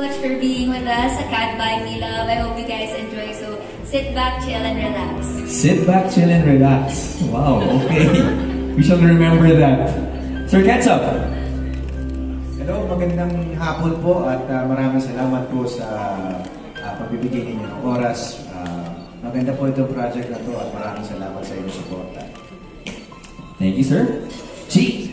much for being with us at Can't Buy Me Love. I hope you guys enjoy. So sit back, chill, and relax. Sit back, chill, and relax. Wow, okay. we shall remember that. Sir Ketchup. Hello, magandang hapon po at uh, maraming salamat po sa uh, pagbibigay ninyo ng oras. Uh, maganda po itong project na to at maraming salamat sa inyong suporta. Thank you, sir. Chi.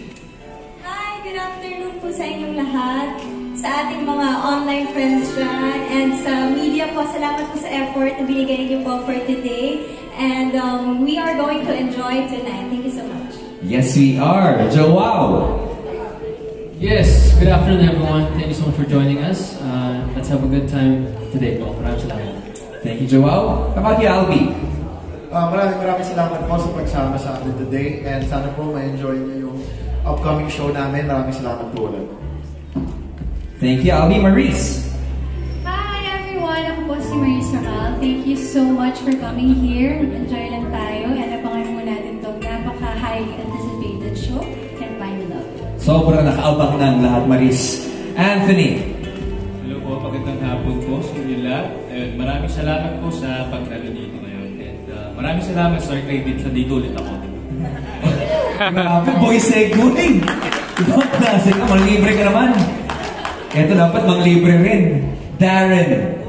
Hi, good afternoon po sa inyong lahat. Sa ating mga online friends dyan and sa media po, salamat po sa effort na binigay niyo po for today. And um, we are going to enjoy tonight. Thank you so much. Yes, we are. Joao. Yes, good afternoon everyone. Thank you so much for joining us. Uh, let's have a good time today po. Maraming salamat. Thank you, Joao. How about you, Albi? Uh, maraming maraming salamat po sa pagsama sa atin today and sana po ma-enjoy niyo yung upcoming show namin. Maraming salamat po ulit. Thank you, Albi. Maurice. Hi everyone! Ako po si Marisa Ral. Thank you so much for coming here. Enjoy lang tayo and abangan mo natin itong napaka-highly anticipated show, Buy Me Love. Sobrang nakaabang ng lahat, Maris. Anthony. Hello po, magandang hapon po sa inyo lahat. And maraming salamat po sa pagdalo dito ngayon. And uh, maraming salamat Sir Craven sa dito ulit ako. Grabe, boy seguing. Ibang klase ka, manglibre ka naman. Ito dapat manglibre rin. Darren.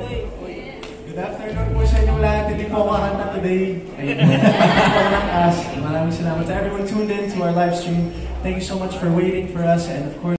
Good afternoon po sa inyong lahat. Hindi po ako handa today. Ayun. Maraming salamat to everyone tuned in to our live stream. Thank you so much for waiting for us and of course